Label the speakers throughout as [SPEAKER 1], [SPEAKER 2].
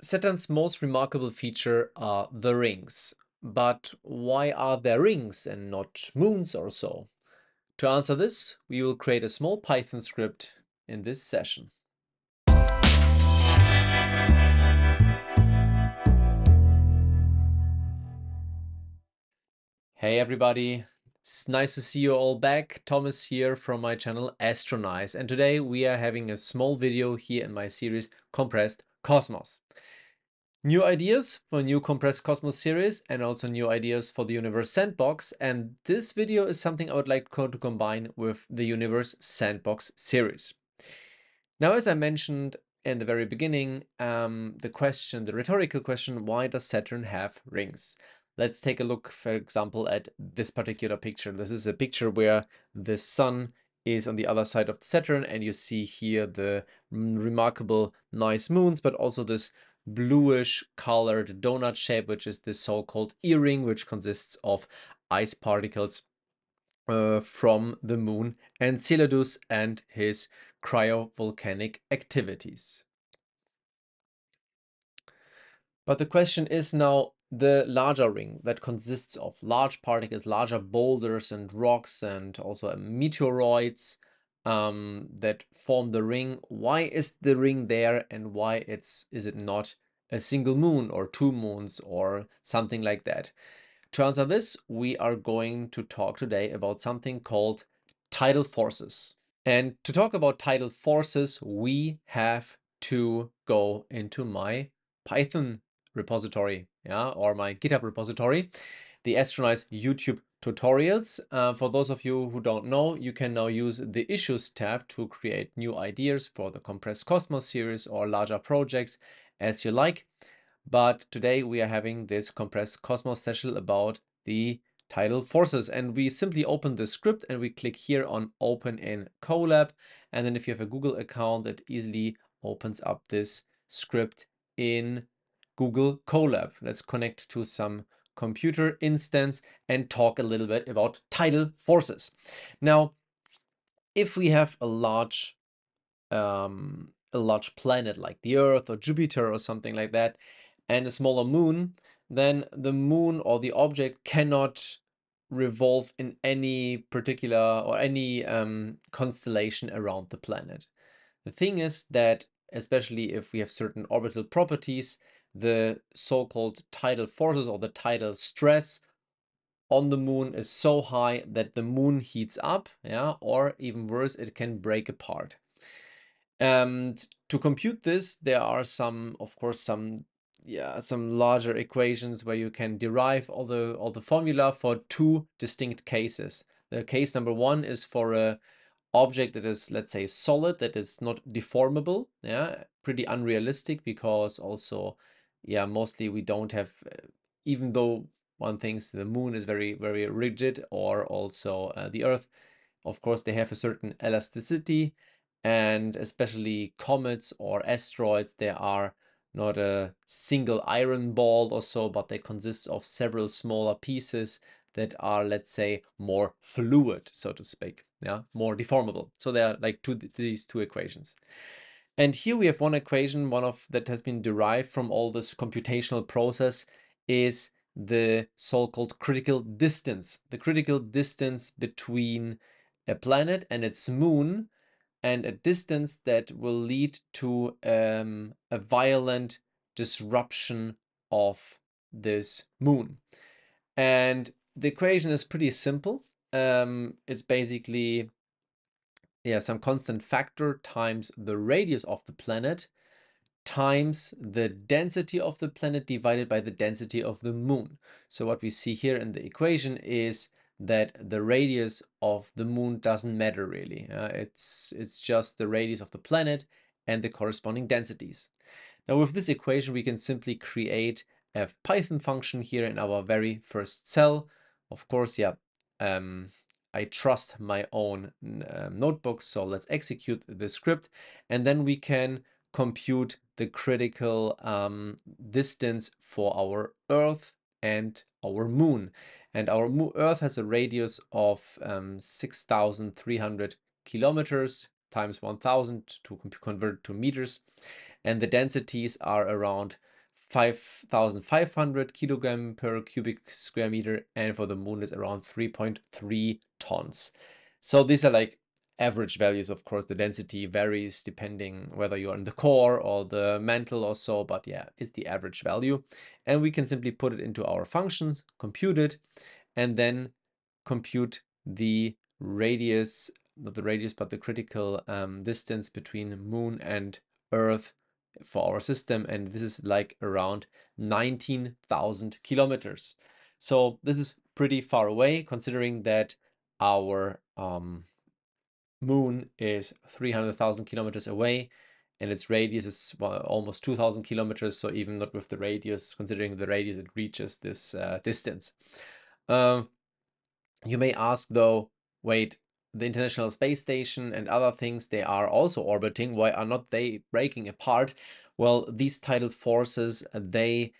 [SPEAKER 1] Saturn's most remarkable feature are the rings. But why are there rings and not moons or so? To answer this, we will create a small Python script in this session. Hey everybody, it's nice to see you all back. Thomas here from my channel Astroniz and today we are having a small video here in my series Compressed Cosmos. New ideas for new Compressed Cosmos series and also new ideas for the Universe Sandbox. And this video is something I would like to combine with the Universe Sandbox series. Now, as I mentioned in the very beginning, um, the question, the rhetorical question, why does Saturn have rings? Let's take a look, for example, at this particular picture. This is a picture where the sun is on the other side of Saturn and you see here the remarkable nice moons, but also this bluish colored donut shape, which is the so-called earring, which consists of ice particles uh, from the moon and Enceladus and his cryovolcanic activities. But the question is now the larger ring that consists of large particles, larger boulders and rocks and also meteoroids um, that form the ring. Why is the ring there and why it's is it not a single moon or two moons or something like that? To answer this, we are going to talk today about something called tidal forces. And to talk about tidal forces, we have to go into my Python repository, yeah, or my GitHub repository, the Astroniz YouTube tutorials. Uh, for those of you who don't know, you can now use the Issues tab to create new ideas for the Compressed Cosmos series or larger projects as you like. But today we are having this Compressed Cosmos session about the tidal forces and we simply open the script and we click here on open in Colab and then if you have a Google account it easily opens up this script in Google Colab. Let's connect to some computer instance and talk a little bit about tidal forces. Now, if we have a large um, a large planet like the Earth or Jupiter or something like that, and a smaller moon, then the moon or the object cannot revolve in any particular or any um, constellation around the planet. The thing is that, especially if we have certain orbital properties, the so-called tidal forces or the tidal stress on the moon is so high that the moon heats up, yeah, or even worse, it can break apart. And to compute this, there are some, of course, some yeah, some larger equations where you can derive all the all the formula for two distinct cases. The case number one is for a object that is, let's say, solid, that is not deformable. Yeah, pretty unrealistic because also yeah, mostly we don't have, uh, even though one thinks the moon is very, very rigid or also uh, the earth, of course, they have a certain elasticity and especially comets or asteroids, they are not a single iron ball or so, but they consist of several smaller pieces that are, let's say, more fluid, so to speak, yeah, more deformable. So they are like two, these two equations. And here we have one equation, one of that has been derived from all this computational process is the so-called critical distance. The critical distance between a planet and its moon and a distance that will lead to um, a violent disruption of this moon. And the equation is pretty simple. Um, it's basically yeah, some constant factor times the radius of the planet times the density of the planet divided by the density of the moon. So what we see here in the equation is that the radius of the moon doesn't matter really. Uh, it's, it's just the radius of the planet and the corresponding densities. Now with this equation, we can simply create a Python function here in our very first cell. Of course, yeah, um, I trust my own um, notebook. So let's execute the script and then we can compute the critical um, distance for our Earth and our Moon. And our Earth has a radius of um, 6,300 kilometers times 1,000 to convert to meters. and the densities are around 5,500 kilogram per cubic square meter, and for the moon is around 3.3 tons. So these are like average values. Of course, the density varies depending whether you're in the core or the mantle or so, but yeah, it's the average value. And we can simply put it into our functions, compute it, and then compute the radius, not the radius, but the critical um, distance between moon and earth for our system. And this is like around 19,000 kilometers. So this is pretty far away considering that our um, moon is 300,000 kilometers away and its radius is almost 2,000 kilometers. So even not with the radius, considering the radius, it reaches this uh, distance. Um, you may ask though, wait, the International Space Station and other things, they are also orbiting. Why are not they breaking apart? Well, these tidal forces, they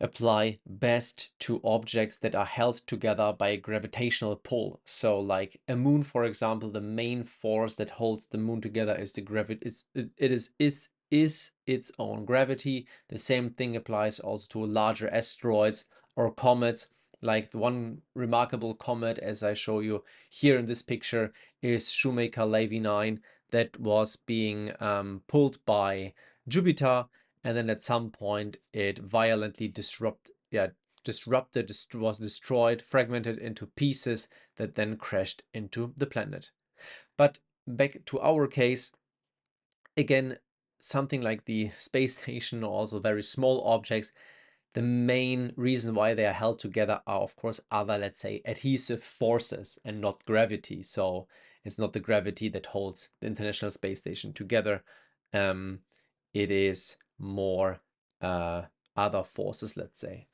[SPEAKER 1] apply best to objects that are held together by a gravitational pull. So like a moon, for example, the main force that holds the moon together is the gravity, it, it is, is, is its own gravity. The same thing applies also to larger asteroids or comets. Like the one remarkable comet, as I show you here in this picture, is Shoemaker-Levy 9 that was being um, pulled by Jupiter and then at some point it violently disrupt yeah disrupted was destroyed fragmented into pieces that then crashed into the planet. But back to our case again something like the space station or also very small objects the main reason why they are held together are of course other let's say adhesive forces and not gravity so it's not the gravity that holds the international space station together um, it is more uh, other forces, let's say.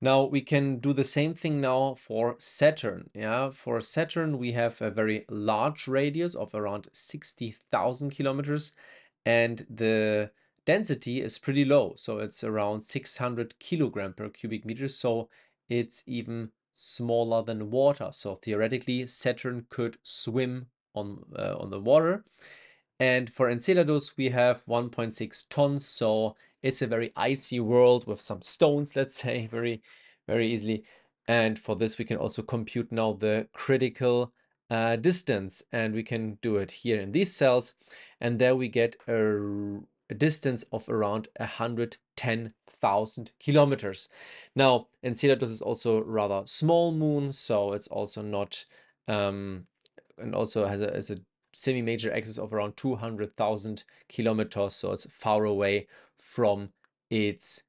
[SPEAKER 1] Now we can do the same thing now for Saturn. Yeah, for Saturn we have a very large radius of around 60,000 kilometers and the density is pretty low. So it's around 600 kilogram per cubic meter. So it's even smaller than water. So theoretically Saturn could swim on, uh, on the water. And for Enceladus, we have 1.6 tons. So it's a very icy world with some stones, let's say, very, very easily. And for this, we can also compute now the critical uh, distance. And we can do it here in these cells. And there we get a, a distance of around 110,000 kilometers. Now, Enceladus is also rather small moon, so it's also not, um, and also has a, has a semi-major axis of around 200,000 kilometers, so it's far away from its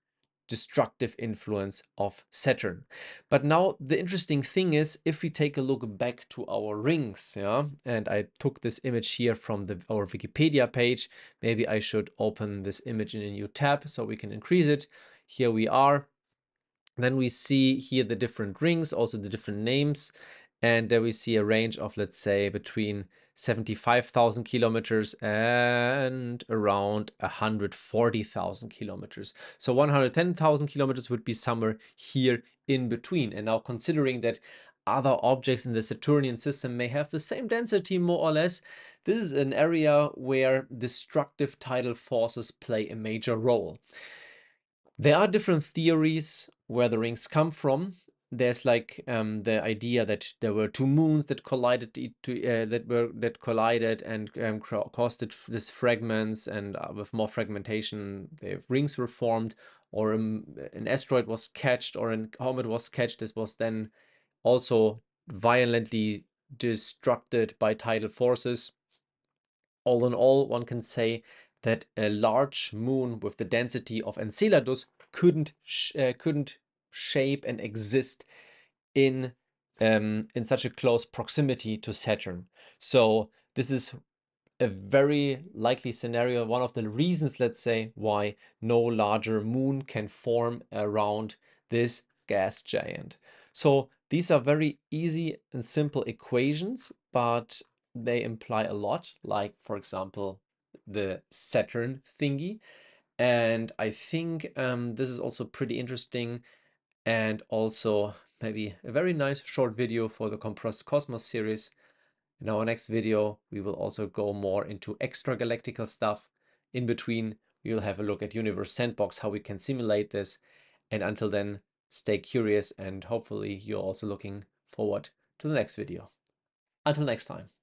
[SPEAKER 1] destructive influence of Saturn. But now the interesting thing is if we take a look back to our rings, yeah, and I took this image here from the our Wikipedia page, maybe I should open this image in a new tab so we can increase it. Here we are. Then we see here the different rings, also the different names, and there we see a range of let's say between 75,000 kilometers and around 140,000 kilometers. So 110,000 kilometers would be somewhere here in between. And now considering that other objects in the Saturnian system may have the same density more or less, this is an area where destructive tidal forces play a major role. There are different theories where the rings come from there's like um, the idea that there were two moons that collided to, uh, that were that collided and um, caused this fragments and uh, with more fragmentation the rings were formed or um, an asteroid was catched or a comet was catched this was then also violently destructed by tidal forces. All in all one can say that a large moon with the density of Enceladus couldn't uh, couldn't shape and exist in um, in such a close proximity to Saturn. So this is a very likely scenario, one of the reasons, let's say, why no larger moon can form around this gas giant. So these are very easy and simple equations, but they imply a lot, like, for example, the Saturn thingy. And I think um, this is also pretty interesting and also maybe a very nice short video for the Compressed Cosmos series. In our next video, we will also go more into extragalactical stuff. In between, we'll have a look at Universe Sandbox, how we can simulate this. And until then, stay curious and hopefully you're also looking forward to the next video. Until next time.